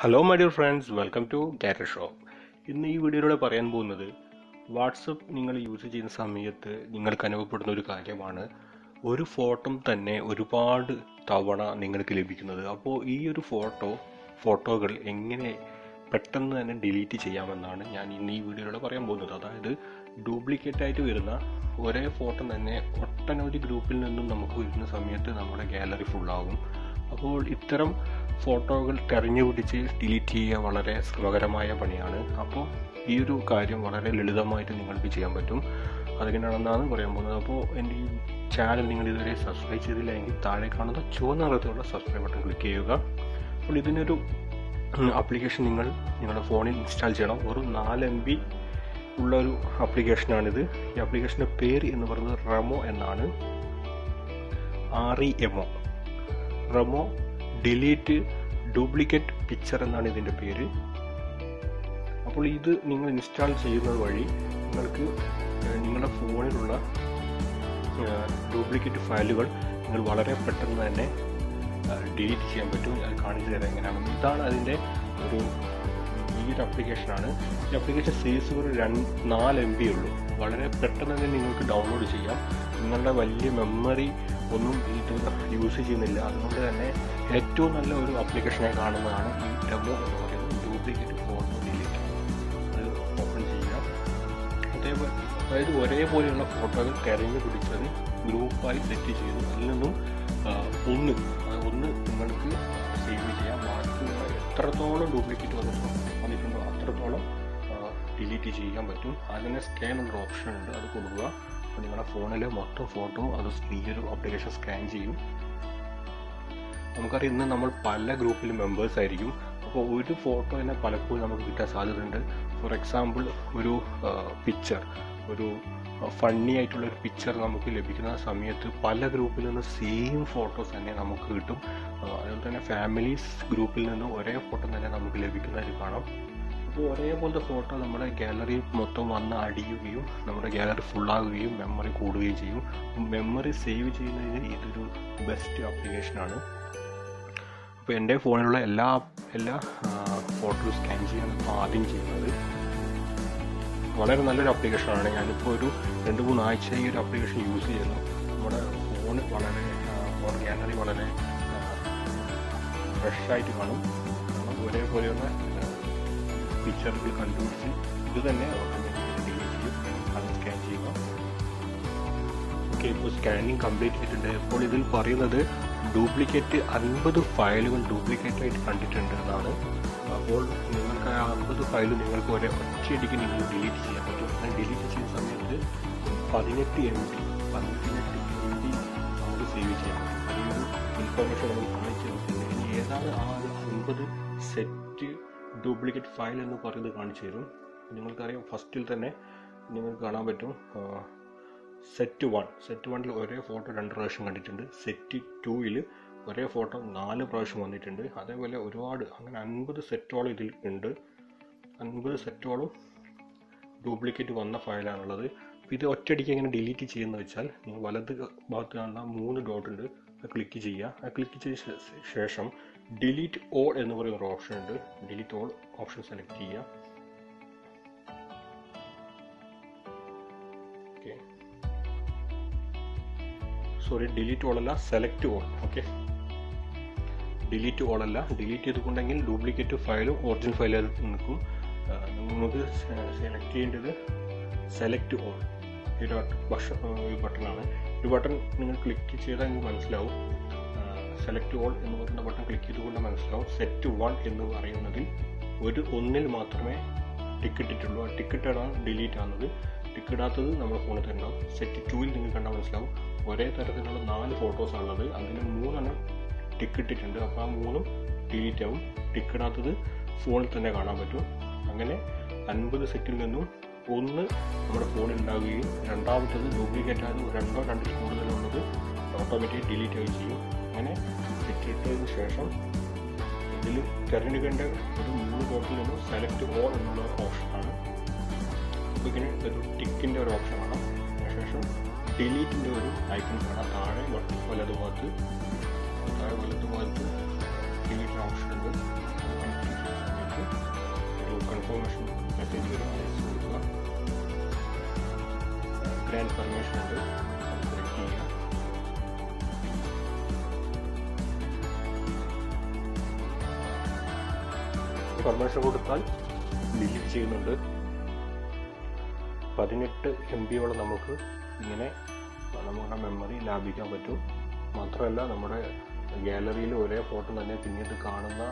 Hello my dear friends welcome to ഗാറ്റർ show ഇന്ന് ഈ വീഡിയോയിലൂടെ പറയാൻ പോകുന്നത് വാട്സപ്പ് നിങ്ങൾ യൂസ് ചെയ്യുന്ന സമയത്ത് നിങ്ങൾക്ക് അനുഭവപ്പെടുന്ന ഒരു കാര്യമാണ്. ഒരു ഫോട്ടോ തന്നെ ഒരുപാട് തവണ നിങ്ങൾക്ക് ലഭിക്കുന്നത്. അപ്പോൾ ഈ ഒരു ഫോട്ടോ ഫോട്ടോകൾ എങ്ങനെ പെട്ടെന്ന് തന്നെ ഡിലീറ്റ് ചെയ്യാമെന്നാണ് ഞാൻ ഇന്ന് ഈ വീഡിയോയിലൂടെ പറയാൻ പോകുന്നത്. അതായത് ഡ്യൂപ്ലിക്കേറ്റ് ആയിട്ട് വരുന്ന ഒരേ ഫോട്ടോ തന്നെ ഒട്ടനവധി ഗ്രൂപ്പിൽ നിന്നും നമുക്ക് വരുന്ന സമയത്ത് നമ്മുടെ ഗാലറി ഫുള്ളാകും അപ്പോൾ ഇത്തരം ഫോട്ടോകൾ തെരഞ്ഞു പിടിച്ച് ഡിലീറ്റ് ചെയ്യുക വളരെ ശ്രമകരമായ പണിയാണ്. അപ്പോൾ ഈ ഒരു കാര്യം വളരെ ലളിതമായിട്ട് നിങ്ങൾക്ക് ചെയ്യാൻ പറ്റും. അതെങ്ങനെയാണെന്നാണ് പറയാൻ പോകുന്നത്. അപ്പോൾ എന്റെ ഈ ചാനൽ നിങ്ങൾ ഇതുവരെ സബ്സ്ക്രൈബ് ചെയ്തില്ല എങ്കിൽ താഴെ കാണുന്ന ചുവന്ന നിറത്തിലുള്ള സബ്സ്ക്രൈബ് ബട്ടൺ ക്ലിക്ക് ചെയ്യുക. അപ്പോൾ ഇതിനൊരു ആപ്ലിക്കേഷൻ നിങ്ങൾ നിങ്ങളുടെ ഫോണിൽ ഇൻസ്റ്റാൾ ചെയ്യണം. ഒരു നാല് എം ബി ഉള്ള ഒരു ആപ്ലിക്കേഷനാണിത് ഈ ആപ്ലിക്കേഷന്റെ പേര് എന്ന് പറയുന്നത് റമോ എന്നാണ്. ആർ ഇ എമോ റെമോ ഡിലീറ്റ് ഡ്യൂപ്ലിക്കേറ്റ് പിക്ചർ എന്നാണ് ഇതിന്റെ പേര്. അപ്പോൾ ഇത് നിങ്ങൾ ഇൻസ്റ്റാൾ ചെയ്യുന്നത് വഴി നിങ്ങൾക്ക് നിങ്ങളുടെ ഫോണിലുള്ള ഡ്യൂപ്ലിക്കേറ്റ് ഫയലുകൾ നിങ്ങൾ വളരെ പെട്ടെന്ന് തന്നെ ഡിലീറ്റ് ചെയ്യാൻ പറ്റും. ഞാൻ കാണിച്ചു തരാം എങ്ങനെയാണ് ഇതാണ് അതിന്റെ ഒരു ഈ ഒരു ആപ്ലിക്കേഷനാണ് ഈ ആപ്ലിക്കേഷൻ സൈസ് ഒരു രണ്ട് നാല് എം ബി ഉള്ളൂ. വളരെ പെട്ടെന്ന് തന്നെ നിങ്ങൾക്ക് ഡൗൺലോഡ് ചെയ്യാം. നിങ്ങളുടെ വലിയ മെമ്മറി ഒന്നും ഈ ട്വിറ്റർ യൂസ് ചെയ്യുന്നില്ല. അതുകൊണ്ട് തന്നെ ഏറ്റവും നല്ല ഒരു ആപ്ലിക്കേഷനായി കാണുന്നതാണ് ഈ ഡെമോ എന്ന് പറയുന്നത്. ഡ്യൂപ്ലിക്കേറ്റ് ഫോൺ അത് ഓപ്പൺ ചെയ്യുക. അതേപോലെ അതായത് ഒരേപോലെയുള്ള ഫോട്ടോകൾ തെരഞ്ഞു പിടിച്ചത് ഗ്രൂപ്പായി സെറ്റ് ചെയ്തു. അതിൽ നിന്നും ഒന്ന് ഒന്ന് നിങ്ങൾക്ക് സേവ് ചെയ്യാം. ബാക്കി എത്രത്തോളം ഡ്യൂപ്ലിക്കേറ്റ് വന്നിട്ടുണ്ടോ വന്നിട്ടുണ്ടോ അത്രത്തോളം ഡിലീറ്റ് ചെയ്യാൻ പറ്റും. അതിന് സ്കാൻ എന്നൊരു ഓപ്ഷൻ ഉണ്ട്. അത് കൊടുക്കുക. അപ്പോൾ നിങ്ങളുടെ ഫോണിലെ മൊത്തം ഫോട്ടോ അത് ഈ ഒരു അപ്ലിക്കേഷൻ സ്കാൻ ചെയ്യും. നമുക്കറിയാം ഇന്ന് നമ്മൾ പല ഗ്രൂപ്പിലും മെമ്പേഴ്സ് ആയിരിക്കും. അപ്പോൾ ഒരു ഫോട്ടോ തന്നെ പലപ്പോഴും നമുക്ക് കിട്ടാൻ സാധ്യതയുണ്ട്. ഫോർ എക്സാമ്പിൾ ഒരു പിക്ചർ ഒരു ഫണ്ണി ആയിട്ടുള്ള ഒരു പിക്ചർ നമുക്ക് ലഭിക്കുന്ന സമയത്ത് പല ഗ്രൂപ്പിൽ നിന്ന് സെയിം ഫോട്ടോസ് തന്നെ നമുക്ക് കിട്ടും. അതുപോലെ തന്നെ ഫാമിലീസ് ഗ്രൂപ്പിൽ നിന്ന് ഒരേ ഫോട്ടോ തന്നെ നമുക്ക് ലഭിക്കുന്നതായിട്ട് കാണാം. ഒരേപോലത്തെ ഫോട്ടോ നമ്മുടെ ഗാലറി മൊത്തം വന്ന് അടിയുകയും നമ്മുടെ ഗാലറി ഫുള്ളാകുകയും മെമ്മറി കൂടുകയും ചെയ്യും. മെമ്മറി സേവ് ചെയ്യുന്നതിന് ഇതൊരു ബെസ്റ്റ് ആപ്ലിക്കേഷനാണ് അപ്പോൾ എന്റെ ഫോണിലുള്ള എല്ലാ എല്ലാ ഫോട്ടോ സ്കാൻ ചെയ്യാൻ ആദ്യം ചെയ്യുന്നത് വളരെ നല്ലൊരു ആപ്ലിക്കേഷനാണ് ഞാനിപ്പോൾ ഒരു രണ്ട് മൂന്ന് ആഴ്ച ഈ ഒരു ആപ്ലിക്കേഷൻ യൂസ് ചെയ്യുന്നു. നമ്മുടെ ഫോൺ വളരെ ഫോൺ ഗാലറി വളരെ ഫ്രഷായിട്ട് കാണും. കാരണം ഒരേപോലെയുള്ള പിക്ചറുകൾ കണ്ടുപിടിച്ച് ഇത് തന്നെ അത് സ്കാൻ ചെയ്യുക. ഓക്കെ ഇപ്പോൾ സ്കാനിങ് കംപ്ലീറ്റ് ചെയ്തിട്ടുണ്ട്. അപ്പോൾ ഇതിൽ പറയുന്നത് ഡ്യൂപ്ലിക്കേറ്റ് അൻപത് ഫയലുകൾ ഡ്യൂപ്ലിക്കേറ്റ് ആയിട്ട് കണ്ടിട്ടുണ്ട് എന്നാണ്. അപ്പോൾ നിങ്ങൾക്ക് ആ അൻപത് ഫയൽ നിങ്ങൾക്ക് ഒരേ ഒറ്റയടിക്ക് നിങ്ങൾ ഡിലീറ്റ് ചെയ്യാൻ പറ്റും. അങ്ങനെ ഡിലീറ്റ് ചെയ്യുന്ന സമയത്ത് പതിനെട്ട് എം ബി പതിനെട്ട് എം ബി നമുക്ക് സേവ് ചെയ്യാം. ഈ ഇൻഫർമേഷൻ നമ്മൾ കാണിച്ചു ഏതാണ് ആ ഒരു അൻപത് സെറ്റ് ഡ്യൂപ്ലിക്കേറ്റ് ഫയൽ എന്ന് പറയുന്നത് കാണിച്ചു തരും. നിങ്ങൾക്കറിയാം ഫസ്റ്റിൽ തന്നെ നിങ്ങൾക്ക് കാണാൻ പറ്റും സെറ്റ് വൺ സെറ്റ് വണ്ണിൽ ഒരേ ഫോട്ടോ രണ്ട് പ്രാവശ്യം കണ്ടിട്ടുണ്ട്. സെറ്റ് ടൂയിൽ ഒരേ ഫോട്ടോ നാല് പ്രാവശ്യം വന്നിട്ടുണ്ട്. അതേപോലെ ഒരുപാട് അങ്ങനെ അൻപത് സെറ്റോളം ഇതിൽ ഉണ്ട്. അൻപത് സെറ്റോളം ഡ്യൂപ്ലിക്കേറ്റ് വന്ന ഫയലാണുള്ളത്. ഇത് ഒറ്റയടിക്ക് എങ്ങനെ ഡിലീറ്റ് ചെയ്യുന്നത് വെച്ചാൽ നിങ്ങൾ വലത് ഭാഗത്ത് കാണുന്ന മൂന്ന് ഡോട്ട് ഉണ്ട്. ക്ലിക്ക് ചെയ്യുക. അത് ക്ലിക്ക് ചെയ്ത ശേഷം ഡിലീറ്റ് ഓൾ എന്ന് പറയുന്ന ഒരു ഓപ്ഷൻ ഉണ്ട്. ഡിലീറ്റ് ഓൾ ഓപ്ഷൻ സെലക്ട് ചെയ്യുക. സോറി ഡിലീറ്റ് ഓൾ അല്ല select all okay delete all അല്ല ഡിലീറ്റ് ചെയ്തുകൊണ്ടെങ്കിൽ ഡ്യൂപ്ലിക്കേറ്റ് ഫയലും ഒറിജിനൽ ഫയലും നിൽക്കും. ആ, നമുക്ക് സെലക്ട് ചെയ്യേണ്ടത് സെലക്ട് ഓൾ ഈ ബട്ടണാണ് ഈ ബട്ടൺ നിങ്ങൾ ക്ലിക്ക് ചെയ്താൽ നിങ്ങൾക്ക് മനസ്സിലാവും. സെലക്ട് ഓൾ എന്ന് പറയുന്ന ബട്ടൺ ക്ലിക്ക് ചെയ്തുകൊണ്ട് മനസ്സിലാവും. സെറ്റ് വൺ എന്ന് പറയുന്നതിൽ ഒരു ഒന്നിൽ മാത്രമേ ടിക്കറ്റ് ഇട്ടിട്ടുള്ളൂ. ആ ടിക്കറ്റ് ഇടാൻ ഡിലീറ്റ് ആകുന്നത് ടിക്കറ്റ് ഇടാത്തത് നമ്മുടെ ഫോണിൽ തന്നെ ഉണ്ടാവും. സെറ്റ് ടുവിൽ നിങ്ങൾ കണ്ടാൽ മനസ്സിലാവും. ഒരേ തരത്തിലുള്ള നാല് ഫോട്ടോസ് ആണുള്ളത് അതിൽ മൂന്നെണ്ണം ടിക്കറ്റ് ഇട്ടിട്ടുണ്ട്. അപ്പോൾ ആ മൂന്നും ഡിലീറ്റ് ആവും. ടിക്കറ്റ് ഇടാത്തത് ഫോണിൽ തന്നെ കാണാൻ പറ്റും. അങ്ങനെ അൻപത് സെറ്റിൽ നിന്നും ഒന്ന് നമ്മുടെ ഫോണിൽ ഉണ്ടാവുകയും രണ്ടാമത്തത് ഡ്യൂപ്ലിക്കേറ്റ് ആയത് രണ്ടോ രണ്ടിൽ കൂടുതലുള്ളത് ഓട്ടോമാറ്റിക് ഡിലീറ്റ് ആയി ചെയ്യും. അങ്ങനെ ഇട്ടിട്ടതിന് ശേഷം ഇതിൽ തിരഞ്ഞെടുക്കേണ്ട ഒരു മൂന്ന് ഡോട്ടിൽ നിന്നും സെലക്ട് ഓൾ എന്നുള്ള ഓപ്ഷനാണ് അപ്പോൾ ഇങ്ങനെ ഒരു ടിക്കിന്റെ ഒരു ഓപ്ഷനാണ് അതിനുശേഷം ഡിലീറ്റിന്റെ ഒരു ഐക്കൺ കാണാം. താഴെ വ- സ്കാൻ പെർമിഷൻ ഉണ്ട് സെലക്ട് പെർമിഷൻ കൊടുത്താൽ ഡിലീറ്റ് ചെയ്യുന്നുണ്ട്. പതിനെട്ട് എം ബിയോളം നമുക്ക് ഇങ്ങനെ നമ്മുടെ മെമ്മറി ലാഭിക്കാൻ പറ്റും. മാത്രമല്ല നമ്മുടെ ഗാലറിയിൽ ഒരേ ഫോട്ടോ തന്നെ പിന്നീട് കാണുന്ന